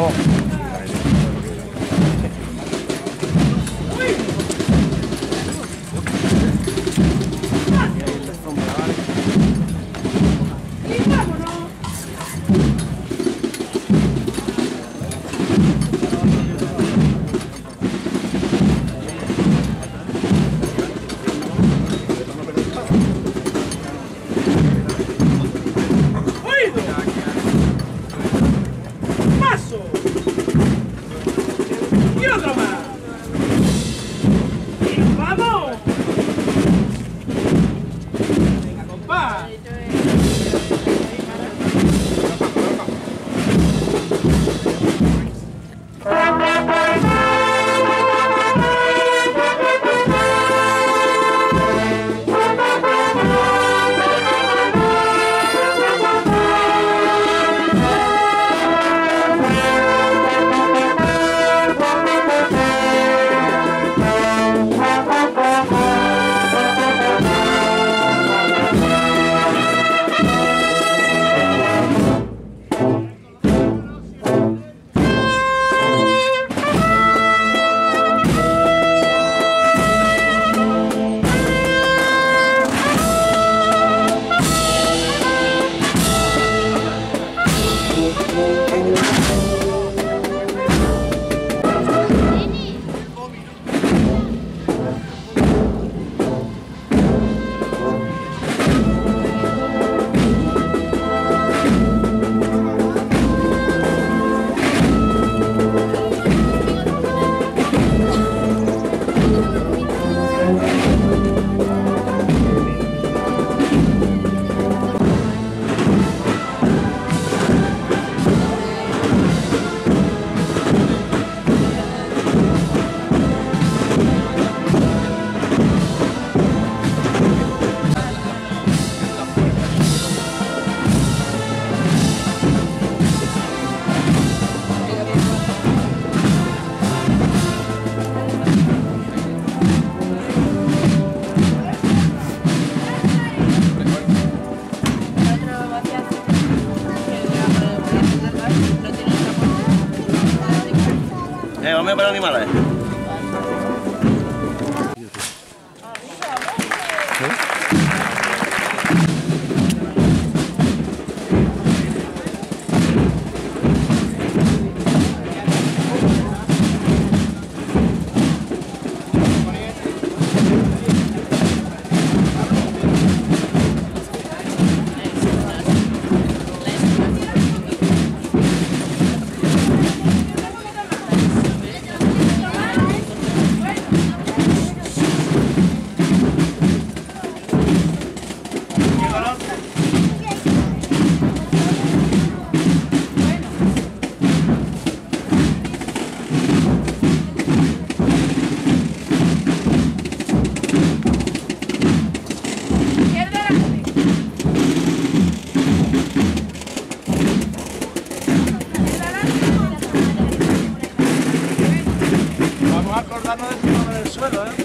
trabajo Pedro, mano. Vamos a ver animales. acordarnos de tirarlo en el suelo, ¿eh?